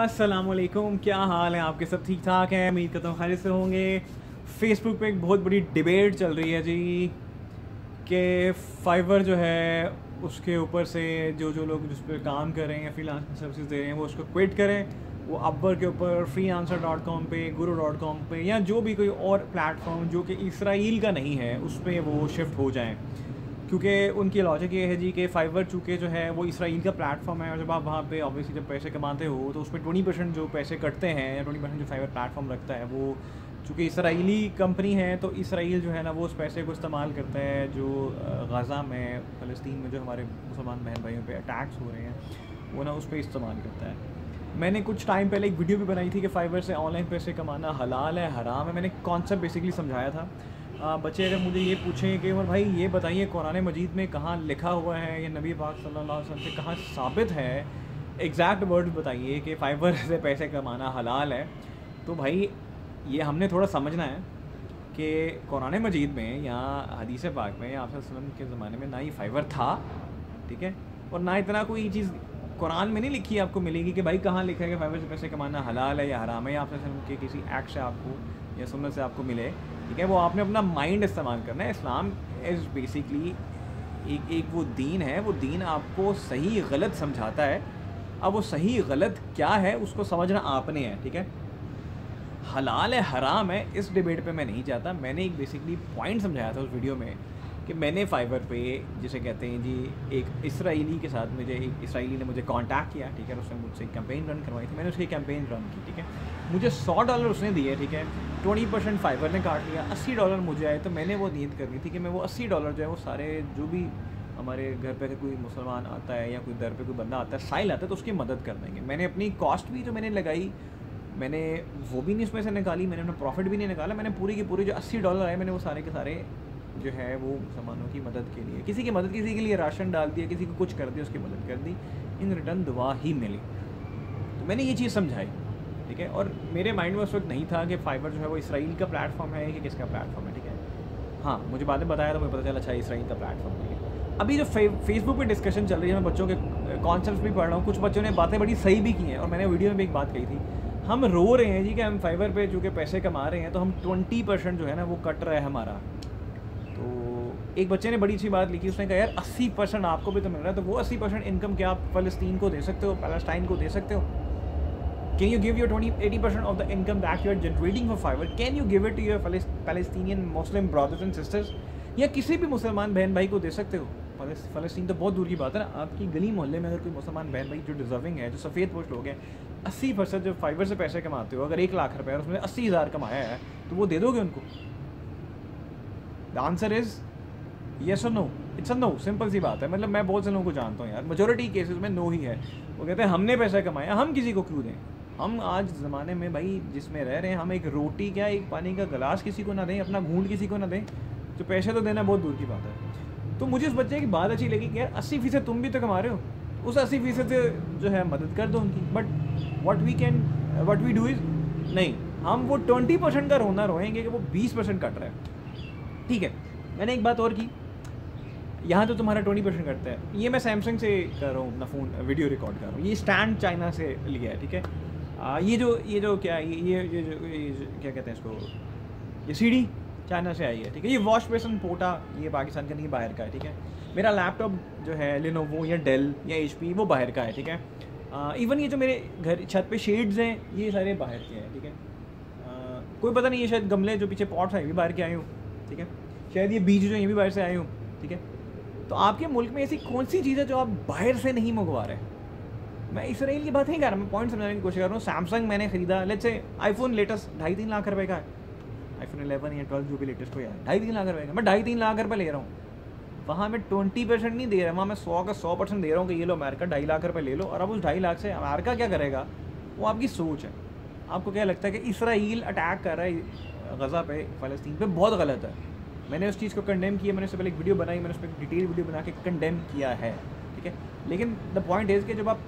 अस्सलाम वालेकुम क्या हाल है आपके? सब ठीक ठाक हैं? उम्मीद करता हूँ खैरियत से होंगे। फेसबुक पे एक बहुत बड़ी डिबेट चल रही है जी, कि फाइवर जो है, उसके ऊपर से जो जो लोग जिस पर काम कर रहे हैं फ्रीलांसिंग सर्विसेज़ दे रहे हैं, वो उसको क्विट करें। वो अब्बर के ऊपर फ्री आंसर डॉट कॉम पर गुरु डॉट कॉम पर या जो भी कोई और प्लेटफॉर्म जो कि इसराइल का नहीं है, उस पर वो शिफ्ट हो जाएँ। क्योंकि उनकी लॉजिक ये है जी कि फाइवर चूँकि जो है वो इसराइल का प्लेटफॉर्म है और जब आप वहाँ पे ऑब्वियसली जब पैसे कमाते हो तो उसमें ट्वेंटी परसेंट जो पैसे कटते हैं या ट्वेंटी परसेंट जो फाइवर प्लेटफॉर्म रखता है, वो चूँकि इसराइली कंपनी है तो इसराइल जो है ना वो उस पैसे को इस्तेमाल करता है जो गज़ा में, फ़लस्तीन में जो हमारे मुसलमान बहन भाइयों पर अटैक्स हो रहे हैं, वो ना उस पर इस्तेमाल करता है। मैंने कुछ टाइम पहले एक वीडियो भी बनाई थी कि फ़ाइबर से ऑनलाइन पैसे कमाना हलाल है, हराम है, मैंने कॉन्सेप्ट बेसिकली समझाया था। बच्चे अगर मुझे ये पूछें कि, और भाई ये बताइए, कुरान मजीद में कहाँ लिखा हुआ है? या नबी पाक सल्लल्लाहु अलैहि वसल्लम से कहाँ साबित है? एग्जैक्ट वर्ड बताइए कि फ़ाइबर से पैसे कमाना हलाल है। तो भाई, ये हमने थोड़ा समझना है कि कुरान मजीद में या हदीस पाक में या आप के ज़माने में ना ही फ़ाइबर था, ठीक है? और ना इतना कोई चीज़ कुरान में नहीं लिखी आपको मिलेगी कि भाई कहाँ लिखा है कि फाइबर से पैसे कमाना हलाल है या हराम है, या आप के किसी एक्ट से आपको या सुनने से आपको मिले। ठीक है, वो आपने अपना माइंड इस्तेमाल करना है। इस्लाम इज़ बेसिकली एक एक वो दीन है। वो दीन आपको सही गलत समझाता है। अब वो सही गलत क्या है, उसको समझना आपने है। ठीक है? हलाल है, हराम है, इस डिबेट पे मैं नहीं जाता। मैंने एक बेसिकली पॉइंट समझाया था उस वीडियो में। कि मैंने फाइबर पे जिसे कहते हैं जी, एक इसराइली के साथ मुझे एक इसराइली ने मुझे कांटेक्ट किया, ठीक है? उसने मुझसे एक कैंपेन रन करवाई थी। मैंने उसकी कैंपेन रन की, ठीक है? मुझे सौ डॉलर उसने दिए, ठीक है? ट्वेंटी परसेंट फाइबर ने काट लिया, अस्सी डॉलर मुझे आए तो मैंने वो नीयत करनी थी कि मैं वो अस्सी डॉलर जो है वो सारे, जो भी हमारे घर पे कोई मुसलमान आता है या कोई दर पे कोई बंदा आता है साइल आता है तो उसकी मदद कर देंगे। मैंने अपनी कॉस्ट भी जो मैंने लगाई, मैंने वो भी नहीं उसमें से निकाली, मैंने अपना प्रॉफिट भी नहीं निकाला, मैंने पूरी की पूरी जो अस्सी डॉलर आए, मैंने वो सारे के सारे जो है वो मुसलमानों की मदद के लिए, किसी की मदद, किसी के लिए राशन डाल दिया, किसी को कुछ कर दिया, उसकी मदद कर दी, इन रिटर्न दुआ ही मिली। तो मैंने ये चीज़ समझाई, ठीक है? और मेरे माइंड में उस वक्त नहीं था कि फाइबर जो है वो इसराइल का प्लेटफॉर्म है कि किसका प्लेटफॉर्म है, ठीक है? हाँ मुझे बाद में बताया तो मुझे पता चला अच्छा इसराइल का प्लेटफॉर्म ठीक है। अभी जो फेसबुक पे डिस्कशन चल रही है, मैं बच्चों के कॉन्सेप्ट भी पढ़ रहा हूँ, कुछ बच्चों ने बातें बड़ी सही भी की हैं, और मैंने वीडियो में भी एक बात कही थी। हम रो रहे हैं जी कि हम फाइबर पे चूँकि पैसे कमा रहे हैं तो हम ट्वेंटी परसेंट जो है ना वो कट रहा है हमारा। एक बच्चे ने बड़ी अच्छी बात लिखी, उसने कहा, यार, अस्सी परसेंट आपको भी तो मिल रहा है तो वो अस्सी परसेंट इनकम क्या आप फ़लस्तीन को दे सकते हो, पैलेस्टाइन को दे सकते हो? Can you give your twenty eighty percent of the income that you are generating for Fiverr can you give it to your Palestinian Muslim brothers and sisters या किसी भी मुसलमान बहन भाई को दे सकते हो? फ़लस्तीन तो बहुत दूर की बात है ना, आपकी गली मोहल्ले में अगर कोई मुसलमान बहन भाई जो डिजर्विंग है, जो सफ़ेद पोस्ट लोग हैं, अस्सी परसेंट जो फाइबर से पैसे कमाते हो, अगर एक लाख रुपये और उसमें अस्सी हज़ार कमाया है तो वो दे दोगे उनको? द आंसर इज़ येस और no it's a no simple सी बात है। मतलब मैं बहुत से लोगों को जानता हूँ यार। मेजोरिटी केसेस में नो ही है। वो कहते हैं, हमने पैसा कमाया, हम किसी को क्यों दें? हम आज ज़माने में भाई, जिसमें रह रहे हैं, हम एक रोटी क्या, एक पानी का गिलास किसी को ना दें, अपना घूंट किसी को ना दें तो पैसे तो देना बहुत दूर की बात है। तो मुझे उस बच्चे की बात अच्छी लगी कि यार, अस्सी फ़ीसद तुम भी तो कमा रहे हो। उस अस्सी फ़ीसद से जो है, मदद कर दो उनकी। But what we can what we do is नहीं, हम वो ट्वेंटी परसेंट का रोना रोएँगे कि वो बीस परसेंट कट रहा है। ठीक है, मैंने एक बात और की। यहाँ तो तुम्हारा ट्वेंटी परसेंट करता है। ये मैं सैमसंग से कर रहा हूँ अपना फ़ोन वीडियो रिकॉर्ड कर रहा हूँ। ये स्टैंड चाइना से लिया है ठीक है? ये जो ये जो क्या ये ये, ये जो ये क्या कहते हैं इसको? ये सीढ़ी चाइना से आई है ठीक है? ये वॉश बेसन पोटा ये पाकिस्तान का नहीं बाहर का है ठीक है? मेरा लैपटॉप जो है लिनोवो या डेल या HP वो बाहर का है ठीक है? इवन ये जो मेरे घर छत पे शेड्स हैं ये सारे बाहर के हैं ठीक है? कोई पता नहीं ये शायद गमले जो पीछे पॉट्स हैं ये भी बाहर के आए हूँ ठीक है? शायद ये बीज जो ये भी बाहर से आए हूँ ठीक है? तो आपके मुल्क में ऐसी कौन सी चीज़ है जो आप बाहर से नहीं मंगवा रहे? मैं इसराइल की बात नहीं कर रहा, मैं पॉइंट समझाने की कोशिश कर रहा हूँ। सैमसंग मैंने खरीदा लेट्स से आईफोन लेटेस्ट ढाई तीन लाख रुपए का है। आईफोन इलेवन या ट्वेल्व जो भी लेटेस्ट हो यार, ढाई तीन लाख रुपए का। मैं ढाई तीन लाख रुपये ले रहा हूँ। वहाँ मैं ट्वेंटी परसेंट नहीं दे रहा, वहाँ मैं सौ का सौ परसेंट दे रहा हूँ कि ये लो अमेरिका ढाई लाख रुपये ले लो, और अब उस ढाई लाख से अमेरिका क्या करेगा? वो आपकी सोच है। आपको क्या लगता है कि इसराइल अटैक कर रहा है, गज़ा पे, फ़लस्तीन पे? बहुत गलत है। मैंने उस चीज़ को कंडेम किया, मैंने उससे पहले एक वीडियो बनाई, मैंने उस पर डिटेल वीडियो बना के कंडेम किया है, ठीक है? लेकिन द पॉइंट इज़ कि जब आप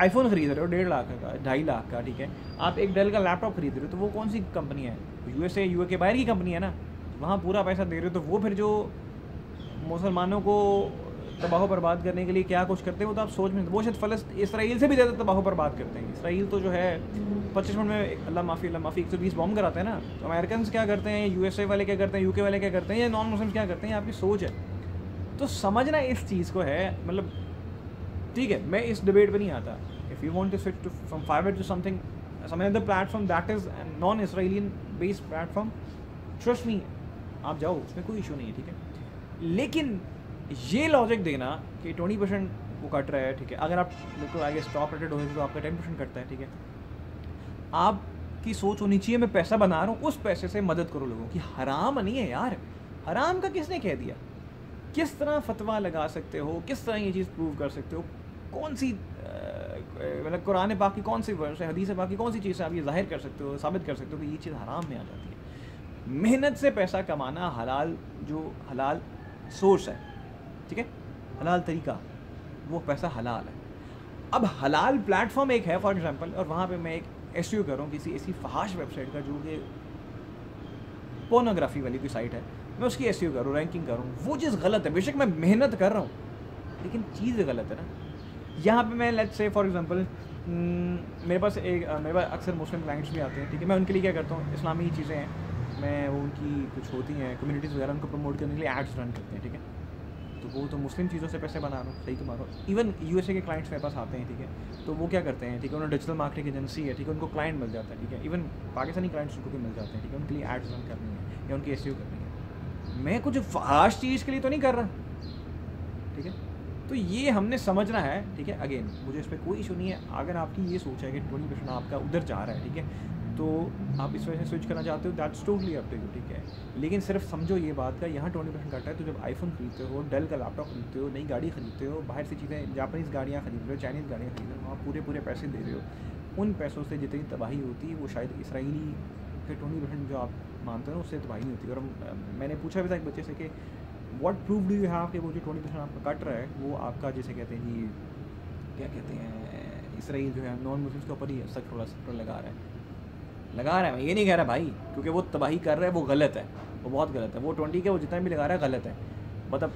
आईफोन खरीद रहे हो, डेढ़ लाख का, ढाई लाख का, ठीक है? आप एक डेल का लैपटॉप खरीद रहे हो तो वो कौन सी कंपनी है? यू एस के बाहर की कंपनी है ना? वहाँ पूरा पैसा दे रहे हो तो वो फिर जो मुसलमानों को तबाह बर्बाद करने के लिए क्या कुछ करते हैं, वो तो आप सोच में वो शायद फलस्त इसराइल से भी ज़्यादा तबाह बर्बाद करते हैं। इसराइल तो जो है, पच्चीस मिनट में अल्लाह माफ़ी अल्लाह माफ़ी, एक सौ बीस बॉम्ब कराते हैं ना। तो अमेरिकन क्या करते हैं, यूएसए वाले क्या करते हैं, यूके वाले क्या करते हैं, या नॉन मुस्लिम क्या करते हैं आपकी सोच है। तो समझना इस चीज़ को है मतलब ठीक है, मैं इस डिबेट पर नहीं आता। If you want to to from Fiverr to something some other platform that is non-Israelian based platform, trust me, आप जाओ, उसमें कोई इशू नहीं है, ठीक है? लेकिन ये लॉजिक देना कि ट्वेंटी परसेंट वो कट रहा है, ठीक है। अगर आप बिल्कुल आगे स्टॉप रेटेड हो तो आपका टेन परसेंट कटता है, ठीक है। आपकी सोच होनी चाहिए, मैं पैसा बना रहा हूँ, उस पैसे से मदद करो लोगों की। हराम नहीं है यार। हराम का किसने कह दिया? किस तरह फतवा लगा सकते हो? किस तरह ये चीज़ प्रूव कर सकते हो? कौन सी मतलब कुरान पाक की कौन सी वर्ष है, हदीस पाक की कौन सी चीज़ से आप ये ज़ाहिर कर सकते हो, साबित कर सकते हो कि ये चीज़ हराम में आ जाती है। मेहनत से पैसा कमाना हलाल, जो हलाल सोर्स है। ठीक है? हलाल तरीका। वो पैसा हलाल है। अब हलाल प्लेटफॉर्म एक है फॉर एग्जांपल और वहाँ पे मैं एक एस कर रहा हूँ किसी ऐसी फहाश वेबसाइट का जो कि पोर्नोग्राफी वाली कोई साइट है। मैं उसकी एस यू करूँ रैंकिंग करूँ वो चीज़ गलत है। बेशक मैं मेहनत कर रहा हूँ, लेकिन चीज़ गलत है ना। यहाँ पे मैं लेट्स से फॉर एग्जांपल मेरे पास एक मेरे पास अक्सर मुस्लिम क्लाइंट्स भी आते हैं, ठीक है? मैं उनके लिए क्या करता हूँ? इस्लामी चीज़ें हैं। मैं वो उनकी कुछ होती हैं कम्युनिटीज़ वगैरह उनको प्रमोट करने के लिए एड्स रन करते हैं, ठीक है? तो वो तो मुस्लिम चीज़ों से पैसे बना रहा हूँ सही कमा रहा हूँ इवन यूएसए के क्लाइंट्स मेरे पास आते हैं, ठीक है? तो वो क्या करते हैं, ठीक है? उन्होंने डिजिटल मार्केटिंग एजेंसी है, ठीक है? उनको क्लाइंट मिल जाता है, ठीक है? इवन पाकिस्तानी क्लाइंट्स उनको भी मिल जाते हैं, ठीक है? उनके लिए एड्स रन करनी है या उनकी एस करनी है। मैं कुछ फास्ट चीज़ के लिए तो नहीं कर रहा, ठीक है? तो ये हमने समझना है, ठीक है? अगेन मुझे इस पर कोई इशू नहीं है। अगर आपकी ये सोच है कि ट्वेंटी परसेंट आपका उधर जा रहा है, ठीक है? तो आप इस वजह से स्विच करना चाहते हो that's totally up to you ठीक है? लेकिन सिर्फ़ समझो ये बात का, यहाँ ट्वेंटी परसेंट कटता है तो जब आईफोन खरीदते हो डेल का लैपटॉप खरीदते हो, नई गाड़ी खरीदते हो, बाहर से चीज़ें जापानीज़ गाड़ियाँ खरीद रहे हो चाइनीज़ गाड़ियाँ खरीद रहे हो आप पूरे पूरे पैसे दे रहे हो, उन पैसों से जितनी तबाही होती है, वो शायद इसराइली के ट्वेंटी परसेंट जो आप मानते हो उससे तबाही नहीं होती। और मैंने पूछा भी था एक बच्चे से कि what proof do you have कि वो जो ट्वेंटी परसेंट आपका कट रहा है, वो आपका जैसे कहते हैं जी क्या कहते हैं, इसराइल जो है नॉन मुस्लिम्स के ऊपर ही सेक्टर सेक्टर लगा रहा है? लगा रहा है, मैं ये नहीं कह रहा भाई, क्योंकि वो तबाही कर रहा है, वो गलत है, वो बहुत गलत है, वो ट्वेंटी के वो जितना भी लगा रहा है, गलत है। मतलब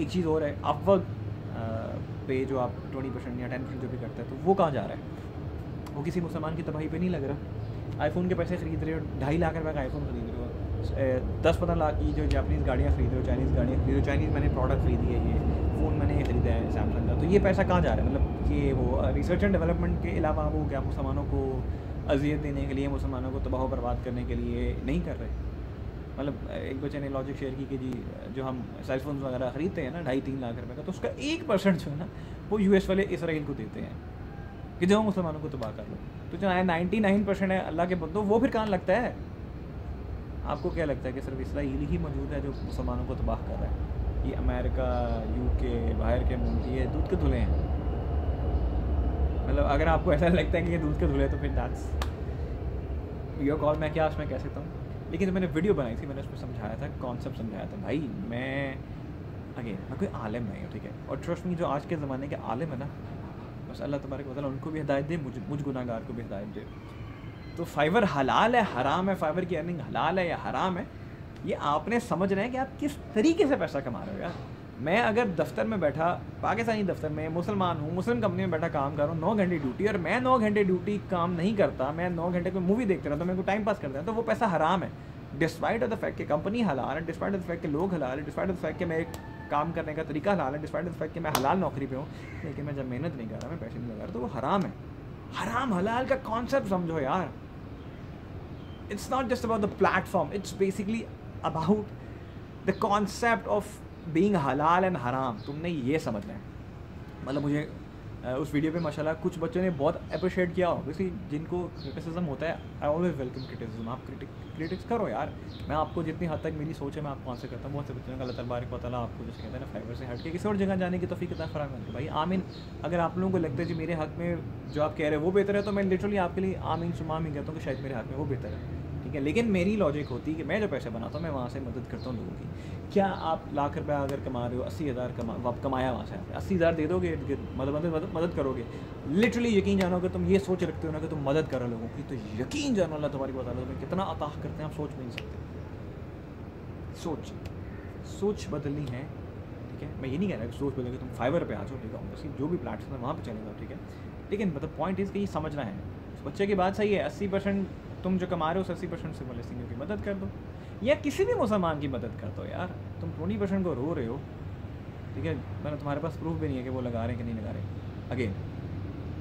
एक चीज़ और है अपवर्क पे जो आप ट्वेंटी परसेंट या टेन परसेंट जो भी करते हैं तो वो कहाँ जा रहा है? वो किसी मुसलमान की तबाही पे नहीं लग रहा। आईफोन के पैसे खरीद रहे हो, ढाई लाख रुपये का आईफोन खरीद रहे हो दस पंद्रह लाख की जो जापनीज़ गाड़ियाँ खरीद रहे हो चाइनीज़ गाड़ियाँ खरीद चाइनीज़ मैंने प्रोडक्ट खरीदी है ये फ़ोन मैंने खरीदा है सैमसंग का तो ये पैसा कहाँ जा रहा है? मतलब कि वो रिसर्च एंड डेवलपमेंट के अलावा वो क्या मुसलमानों को अजियत देने के लिए, मुसलमानों को तबाह बर्बाद करने के लिए नहीं कर रहे। मतलब एक बच्चे ने लॉजिक शेयर की कि जी, जो हम सेलफोन वगैरह ख़रीदते हैं ना, ढाई तीन लाख रुपये का तो उसका एक परसेंट जो है ना, वो यूएस वाले इसराइल को देते हैं कि जो मुसलमानों को तबाह कर लो। तो जो नाइन्टी नाइन परसेंट है, अल्लाह के बंदो, वो फिर कहाँ लगता है? आपको क्या लगता है कि सिर्फ़ इसराइल ही मौजूद है जो मुसलमानों को तबाह कर रहा है? ये अमेरिका यूके बाहर के मुल्क, ये दूध के धुले हैं। मतलब अगर आपको ऐसा लगता है कि ये दूध के धुले तो फिर दैट्स योर कॉल मैं क्या उसमें कह सकता हूँ? लेकिन मैंने वीडियो बनाई थी, मैंने उसमें समझाया था कॉन्सेप्ट समझाया था, भाई, मैं अगेन मैं कोई आलम नहीं हूँ, ठीक है? और ट्रस्ट मी जो आज के ज़माने के आलम है ना, बस अल्लाह तबारक वताल उनको भी हिदायत दे, मुझ मुझ गुनागार को भी हिदायत दे। तो फाइबर हलाल है हराम है फाइबर की अर्निंग हलाल है या हराम है, ये आपने समझ रहे हैं कि आप किस तरीके से पैसा कमा रहे हो यार। मैं अगर दफ्तर में बैठा, पाकिस्तानी दफ्तर में, मुसलमान हूँ, मुस्लिम कंपनी में बैठा काम कर रहा हूँ, नौ घंटे ड्यूटी और मैं नौ घंटे ड्यूटी काम नहीं करता, मैं नौ घंटे कोई मूवी देखते रहता तो मेरे को टाइम पास करता है तो वो पैसा हराम है। डिस्पाइट ऑफ़ द फैक्ट कि कंपनी हलाल है डिस्पाइट ऑफ़ द फैक्ट के लोग हलाल है डिस्पाइट ऑफ़ द फैक्ट कि मैं एक काम करने का तरीका हलाल है डिस्पाइट ऑफ़ द फैक्ट कि मैं हलाल नौकरी पे हूँ, लेकिन मैं जब मेहनत नहीं कर रहा, मैं पैसे नहीं लगा रहा तो वो हराम है। हराम हलाल का कॉन्सेप्ट समझो यार। It's not just about the platform it's basically about the concept of being हलाल एंड हराम तुमने ये समझना है। मतलब मुझे उस वीडियो पे माशाल्लाह कुछ बच्चों ने बहुत अप्रिशिएट किया ऑब्वियसली जिनको क्रिटिसिज्म होता है आई ऑलवेज वेलकम क्रिटिसिज्म आप क्रिटिक्स करो यार। मैं आपको जितनी हद तक मेरी सोच है, मैं आपको आंसर करता हूँ। बहुत से बच्चों का अल्लाह तबारक वाली आपको जैसे कहते हैं ना फाइबर से हट के किसी और जगह जाने की तोफ़ी कितना फ़र्क है भाई, आमीन। अगर आप लोगों को लगता है जी मेरे हक में जो आप कह रहे हैं वो बेहतर है तो मैं लिटरली आपके लिए आमीन ही कहता हूँ कि शायद मेरे हक में वो बेहतर है। ठीक है, लेकिन मेरी लॉजिक होती है कि मैं जो पैसे बनाता हूँ, मैं वहाँ से मदद करता हूँ लोगों की। क्या आप लाख रुपया अगर कमा रहे हो, अस्सी हज़ार कमा आप कमाया वहाँ से अस्सी हज़ार दे दोगे मदद मदद मदद करोगे? लिटरली यकीन जानो कि तुम ये सोच रखते हो ना कि तुम मदद करो लोगों की तो यकीन जानो, अल्लाह तुम्हारी बता तुम्हें कितना अताह करते हैं, आप सोच नहीं सकते। सोच सोच बदलनी है, ठीक है? मैं ये नहीं कह रहा कि सोच बोलेगा तुम फाइवर पे आ जाओ, ठीक है? जो भी प्लेटफॉर्म है, वहाँ पर चले जाओ ठीक है? लेकिन मतलब पॉइंट इज़ कि ये समझना है। बच्चे की बात सही है, अस्सी परसेंट तुम जो कमा रहे हो उस अस्सी परसेंट से फलस्तीनियों की मदद कर दो। या किसी भी मुसलमान की मदद कर दो, यार। तुम ट्वेंटी परसेंट को रो रहे हो। ठीक है? मैंने तुम्हारे पास प्रूफ भी नहीं है कि वो लगा रहे हैं कि नहीं लगा रहे अगेन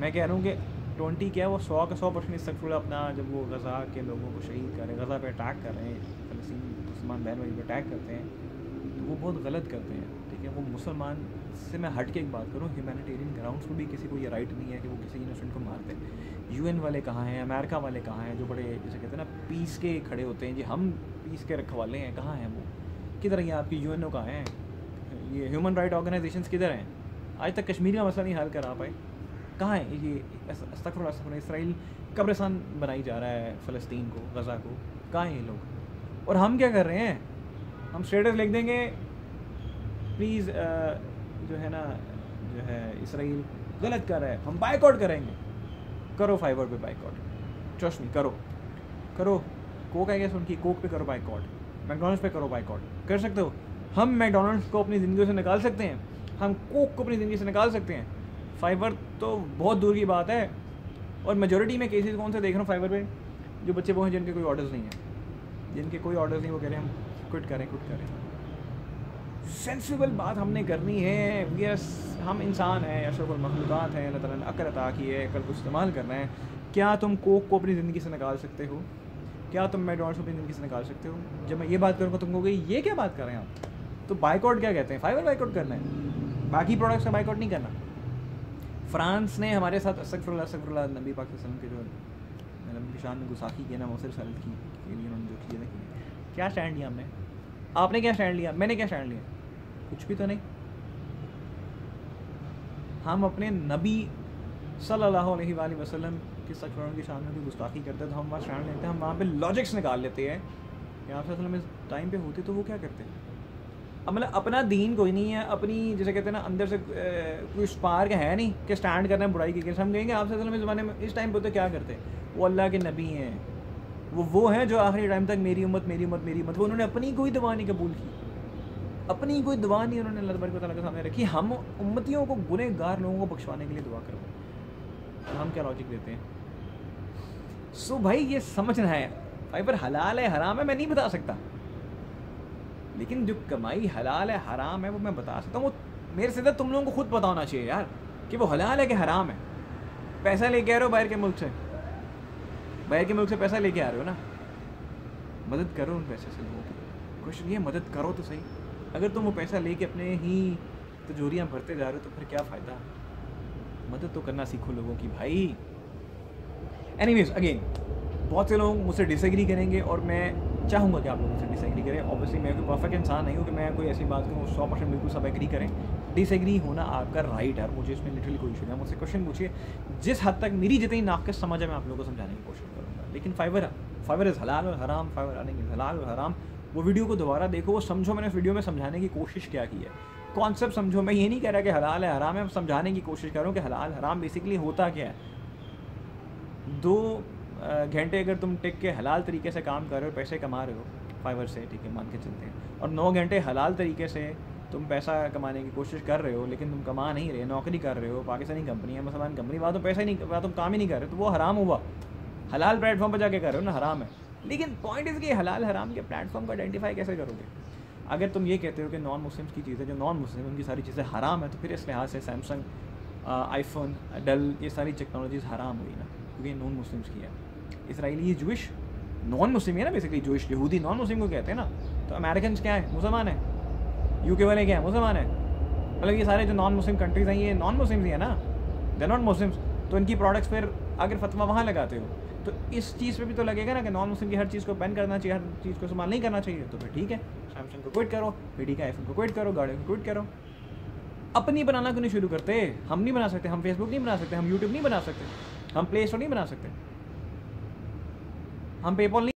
मैं कह रहा हूँ कि ट्वेंटी क्या वो सौ का सौ परसेंट इस अपना जब वो गज़ा के लोगों को शहीद कर रहे हैं, गज़ा पर अटैक कर रहे हैं मुसलमान बहन भाई पर अटैक करते हैं तो वो बहुत गलत करते हैं। ठीक है? वो मुसलमान से मैं हट के एक बात करूँ ह्यूमैनिटेरियन ग्राउंड्स पर भी किसी को ये राइट नहीं है कि वो किसी इनोसेंट को मारते यूएन वाले कहाँ हैं अमेरिका वाले कहाँ हैं, जो बड़े, जैसे कहते हैं ना पीस के खड़े होते हैं, जी, हम पीस के रखवाले हैं, कहाँ हैं वो? किधर हैं आपकी यू एन कहाँ हैं? ये ह्यूमन राइट ऑर्गेनाइजेशन किधर हैं? आज तक कश्मीर का मसला नहीं हल करा पाए। कहाँ है? ये अस्तफर इसराइल कब्रस्तान बनाई जा रहा है फ़लस्तीन को, गज़ा को। कहाँ हैं ये लोग? और हम क्या कर रहे हैं? हम स्टेटस लिख देंगे प्लीज़ जो है ना, जो है इसराइल गलत कर रहा है। हम बाइकआउट करेंगे। करो फाइबर पे बाइकआउट ट्रस्ट मी करो। करो। कोक है क्या उनकी कोक पे करो बाइकआउट मैकडोनल्ड्स पे करो बाइकआउट कर सकते हो? हम मैकडोनल्ड्स को अपनी ज़िंदगी से निकाल सकते हैं। हम कोक को अपनी ज़िंदगी से निकाल सकते हैं। फाइबर तो बहुत दूर की बात है। और मेजोरिटी में केसेस कौन से देख रहा हूँ फाइबर पे? जो बच्चे वो हैं जिनके कोई ऑर्डर्स नहीं है। जिनके कोई ऑर्डर्स नहीं, वो कह रहे हैं, हम क्विट करें क्विट करें। सेंसिबल बात हमने करनी है। यस हम इंसान हैं, अशरफुल मखलूक़ात हैं, अल्लाह ताला ने अकल अता की है, अकल को इस्तेमाल करना है। क्या तुम कोक को अपनी ज़िंदगी से निकाल सकते हो? क्या तुम मैकडोनल्ड्स को अपनी ज़िंदगी से निकाल सकते हो? जब मैं ये बात करूँगा, तुम कहोगे, ये क्या बात कर रहे हैं आप? तो बाइकआउट क्या कहते हैं? फाइबर बाइकआउट करना है। बाकी प्रोडक्ट्स का बाइकआउट नहीं करना। फ्रांस ने हमारे साथ असकफरल्ला असकफरल्ला नबी पाक के जो नबी की शान में गुसाखी किया ना मौसर सालत की, के उन्होंने जो चीज़ें की क्या स्टैंड लिया हमने? आपने क्या स्टैंड लिया? मैंने क्या स्टैंड लिया? कुछ भी तो नहीं। हम अपने नबी सल्लल्लाहु अलैहि वसल्लम के सचवरण की शान में भी गुस्ताखी करते तो हम वहाँ स्टैंड लेते हैं, हम वहाँ पे लॉजिक्स निकाल लेते हैं। कि आप इस टाइम पे होते तो वो क्या करते? हैं अब मतलब अपना दीन कोई नहीं है, अपनी जैसे कहते हैं ना, अंदर से कोई स्पार्क है नहीं कि स्टैंड करना है बुराई की हम कहेंगे, आप इस ज़माने में, इस टाइम पर तो क्या करते? हैं वो अल्लाह के नबी हैं। वो वो हैं जो आखिरी टाइम तक मेरी उम्मत मेरी उम्मत मेरी उम्मत, वो उन्होंने अपनी कोई दवा नहीं कबूल की। अपनी कोई दुआ नहीं उन्होंने अल्लाह तबारक के सामने रखी। हम उम्मतियों को गुनहगार लोगों को बख्शवाने के लिए दुआ करो। तो हम क्या लॉजिक देते हैं? सो भाई, ये समझना है। भाई, पर हलाल है, हराम है, मैं नहीं बता सकता। लेकिन जो कमाई हलाल है, हराम है, वो मैं बता सकता हूँ। वो मेरे से तुम लोगों को खुद पता होना चाहिए यार कि वो हलाल है कि हराम है। पैसा लेके आ रहे हो बाहर के मुल्क से? बाहर के मुल्क से पैसा लेके आ रहे हो ना? मदद करो उन पैसे से लोगों की। क्वेश्चन ये मदद करो तो सही। अगर तुम वो पैसा लेके अपने ही तजोरियाँ भरते जा रहे हो तो फिर क्या फ़ायदा? मदद तो करना सीखो लोगों की भाई। एनीवेज अगेन बहुत से लोग मुझसे डिसएग्री करेंगे और मैं चाहूँगा कि आप लोग मुझसे डिसएग्री करें। ऑब्वियसली मैं कोई परफेक्ट इंसान नहीं हूँ कि मैं कोई ऐसी बात करूँ, सौ परसेंट बिल्कुल सब एग्री करें। डिसएग्री होना आपका राइट है, मुझे इसमें लिटरली कोई इशू नहीं मुझसे क्वेश्चन पूछिए, जिस हद तक मेरी जितनी नाकस समझ है, मैं आप लोगों को समझाने की कोशिश करूँगा। लेकिन फाइबर फाइबर इज़ हलाल और हराम फाइवर अर्निंग हलाल और हराम वो वीडियो को दोबारा देखो, वो समझो मैंने वीडियो में समझाने की कोशिश क्या की है। कॉन्सेप्ट समझो, मैं ये नहीं कह रहा कि हलाल है, हराम है समझाने की कोशिश कर रहा हूँ कि हलाल, हराम बेसिकली होता क्या है। दो घंटे अगर तुम टिक के हलाल तरीके से काम कर रहे हो, पैसे कमा रहे हो फाइवर से ठीक है, मान के चलते हैं। और नौ घंटे हलाल तरीके से तुम पैसा कमाने की कोशिश कर रहे हो, लेकिन तुम कमा नहीं रहे, नौकरी कर रहे हो, पाकिस्तानी कंपनी है मुसलमान कंपनी, वहाँ तो पैसा ही नहीं, वहाँ तुम काम ही नहीं कर रहे तो वो हराम हुआ। हलाल प्लेटफॉर्म पर जाके कर रहे हो ना, हराम है। लेकिन पॉइंट इज़ कि हलाल हराम के प्लेटफॉर्म को आइडेंटिफाई कैसे करोगे? अगर तुम ये कहते हो कि नॉन मुस्लिम्स की चीज़ें जो नॉन मुस्लिम उनकी सारी चीज़ें हराम है तो फिर इस लिहाज से सैमसंग आईफोन डल ये सारी टेक्नोलॉजीज़ हराम हुई ना, क्योंकि ये नॉन मुस्लिम्स की है। इसराइली जुइश नॉन मुस्लिम है ना बेसिकली जुइश यहूदी नॉन मुस्लिम को कहते हैं ना तो अमेरिकन क्या है? मुसलमान है। यूके वाले क्या है? मुसलमान है। मतलब ये सारे जो नॉन मुस्लिम कंट्रीज़ हैं, ये नॉन मुस्लिम ही है ना। दे नॉट मुस्लिम्स तो इनकी प्रोडक्ट्स फिर अगर फतवा वहाँ लगाते हो। तो इस चीज़ पे भी तो लगेगा ना कि नॉन मुस्लिम की हर चीज़ को बैन करना चाहिए, हर चीज़ को इस्तेमाल नहीं करना चाहिए तो फिर ठीक है। सैमसंग को क्विट करो फिर ठीक है आईफोन को क्विट करो गाड़ी को क्विट करो। अपनी बनाना क्यों नहीं शुरू करते? हम नहीं बना सकते, हम फेसबुक नहीं बना सकते, हम यूट्यूब नहीं बना सकते, हम प्ले स्टोर नहीं बना सकते। हम पेपॉल नहीं